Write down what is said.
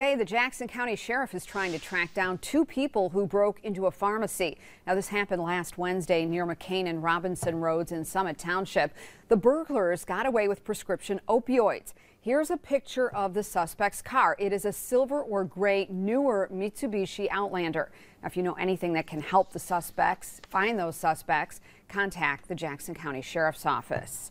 Today, the Jackson County Sheriff is trying to track down two people who broke into a pharmacy. Now, this happened last Wednesday near McCain and Robinson Roads in Summit Township. The burglars got away with prescription opioids. Here's a picture of the suspect's car. It is a silver or gray newer Mitsubishi Outlander. Now, if you know anything that can help the suspects find those suspects, contact the Jackson County Sheriff's Office.